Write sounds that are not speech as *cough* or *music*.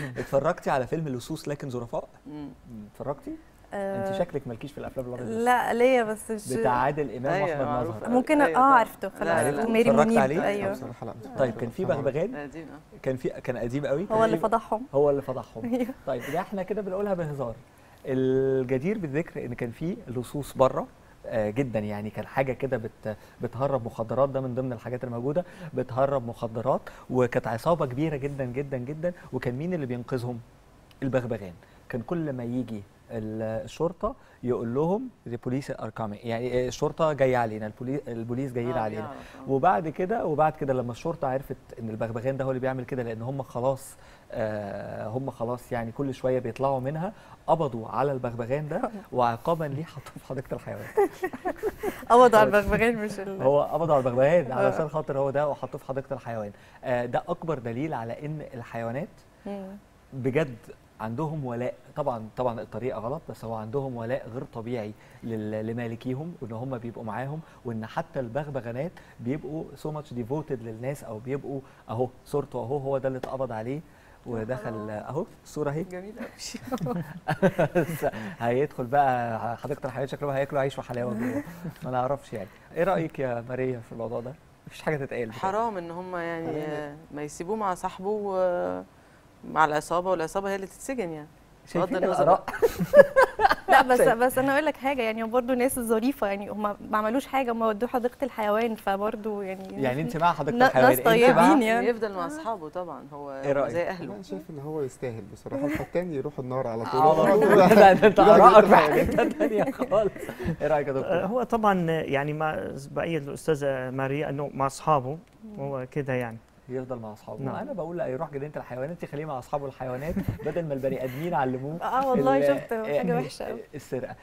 *laughs* اتفرجتي على فيلم لصوص لكن ظرفاء. اتفرجتي آه، انت شكلك مالكيش في الأفلام الأبيض. لا ليا بس مش بتاع عادل إمام أيوة، وأحمد أوي. ممكن أيوة آه. عرفته لا، خلاص لا. وميري اتفرجت منيب عليه؟ أيوه بصراحة لا طيب كان في بغبغان آه. كان في كان قديم قوي هو اللي فضحهم هو اللي فضحهم *laughs* أيوه طيب ده إحنا كده بنقولها بهزار الجدير بالذكر إن كان في لصوص بره جدا يعني كان حاجة كده بت بتهرب مخدرات ده من ضمن الحاجات الموجودة بتهرب مخدرات وكانت عصابة كبيرة جدا جدا جدا وكان مين اللي بينقذهم؟ البغبغان. كان كل ما يجي الشرطة يقول لهم are coming يعني الشرطة جاية علينا البوليس البوليس جايين آه، علينا آه. وبعد كده وبعد كده لما الشرطة عرفت إن البغبغان ده هو اللي بيعمل كده لأن هم خلاص آه هم خلاص يعني كل شوية بيطلعوا منها قبضوا على البغبغان ده *laughs* وعقابا ليه حطوه في حديقة الحيوان *laughs* قبضوا على البغبغان مش ال... هو قبضوا على البغبغان آه. علشان خاطر هو ده وحطوه في حديقة الحيوان آه ده أكبر دليل على إن الحيوانات. بجد عندهم ولاء. طبعا طبعا الطريقة غلط بس هو عندهم ولاء غير طبيعي لمالكيهم وإن هم بيبقوا معاهم وإن حتى البغبغانات بيبقوا so much devoted للناس أو بيبقوا أهو صورته أهو هو ده اللي اتقبض عليه ودخل أهو الصورة أهي. جميل قوي بس *laughs* هيدخل بقى حديقة الحيوان شكله هياكلوا عيش وحلاوة جوه. ما نعرفش يعني. إيه رأيك يا ماريا في الموضوع ده؟ مفيش حاجة تتقال. حرام إن هم يعني ما يسيبوه مع صاحبه و- مع العصابة والعصابة هي اللي تتسجن يعني بغض النظر؟ *laughs* لا بس شايف. بس أنا أقول لك حاجة يعني هم برضه ناس ظريفة يعني هم ما عملوش حاجة هم ودوه حديقة الحيوان فبرضه يعني يعني أنت مع حديقة الحيوان ناس أنت طيبين مع يعني. يفضل مع أصحابه طبعا هو إيه رأيك؟ زي أهله أنا شايف إن هو يستاهل بصراحة الحكام يروحوا النار على طول على طول *laughs* لا ده أنت يجيبوا في حتة ثانية خالص إيه رأيك يا آه، دكتور؟ هو طبعا يعني ما بأيد الأستاذة ماريا أنه مع أصحابه هو كده يعني يفضل مع أصحابه. نعم. أنا بقول لا يروح جنينه الحيوانات يخليه مع أصحابه الحيوانات بدل ما البني آدمين علموه *laughs* آه والله ال- شفت حاجة وحشة السرقة.